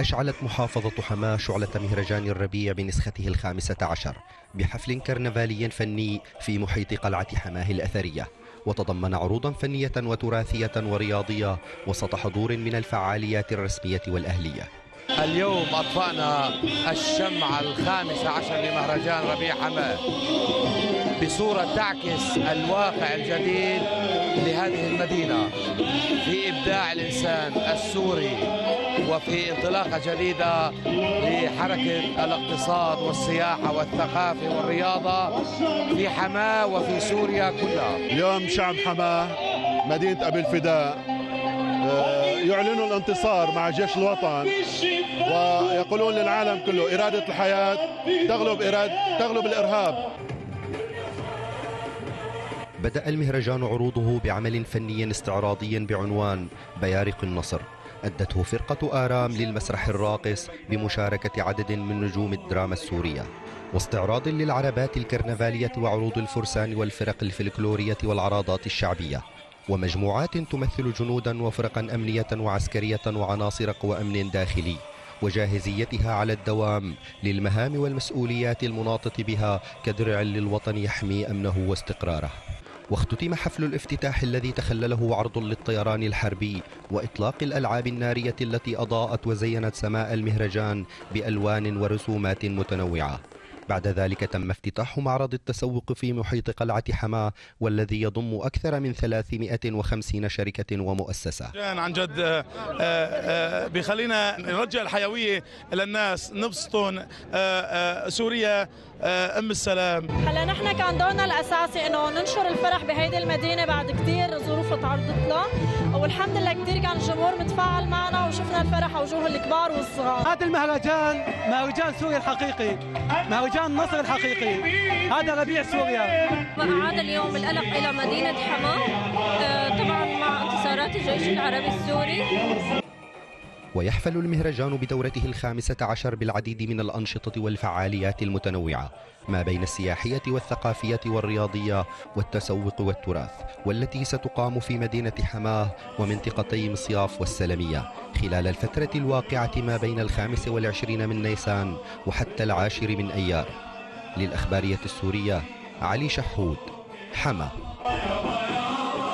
أشعلت محافظة حماة شعلة مهرجان الربيع بنسخته الخامسة عشر بحفل كرنفالي فني في محيط قلعة حماه الأثرية. وتضمن عروضا فنية وتراثية ورياضية وسط حضور من الفعاليات الرسمية والأهلية. اليوم أطفأنا الشمع الخامس عشر لمهرجان ربيع حماه بصورة تعكس الواقع الجديد لهذه المدينة في إبداع الإنسان السوري. وفي انطلاقة جديدة لحركة الاقتصاد والسياحة والثقافة والرياضة في حماة وفي سوريا كلها. اليوم شعب حماه مدينة أبي الفداء آه، يعلنوا الانتصار مع جيش الوطن ويقولون للعالم كله إرادة الحياة تغلب إرادة تغلب الإرهاب. بدأ المهرجان عروضه بعمل فني استعراضي بعنوان بيارق النصر. أدته فرقة آرام للمسرح الراقص بمشاركة عدد من نجوم الدراما السورية واستعراض للعربات الكرنفالية وعروض الفرسان والفرق الفلكلورية والعراضات الشعبية ومجموعات تمثل جنودا وفرقا أمنية وعسكرية وعناصر قوى أمن داخلي وجاهزيتها على الدوام للمهام والمسؤوليات المناطة بها كدرع للوطن يحمي أمنه واستقراره. واختتم حفل الافتتاح الذي تخلله عرض للطيران الحربي وإطلاق الألعاب النارية التي أضاءت وزينت سماء المهرجان بألوان ورسومات متنوعة. بعد ذلك تم افتتاح معرض التسوق في محيط قلعة حماة والذي يضم أكثر من 350 شركة ومؤسسة. عن جد آه، آه، بخلينا نرجع الحيوية للناس نبسطهم آه، سوريا أم السلام. هلا نحن كان دورنا الأساسي إنه ننشر الفرح بهيدي المدينة بعد كثير ظروف تعرضت له والحمد لله كثير كان الجمهور متفاعل معنا وشفنا الفرح وجوه الكبار والصغار. هذا المهرجان مهرجان سوريا الحقيقي. مهرجان النصر الحقيقي. هذا ربيع سوريا. عاد اليوم القلق إلى مدينة حما آه، طبعا مع انتصارات الجيش العربي السوري. ويحفل المهرجان بدورته الخامسة عشر بالعديد من الأنشطة والفعاليات المتنوعة ما بين السياحية والثقافية والرياضية والتسوق والتراث والتي ستقام في مدينة حماة ومنطقتي مصياف والسلمية خلال الفترة الواقعة ما بين الخامس والعشرين من نيسان وحتى العاشر من أيار. للأخبارية السورية علي شحود حما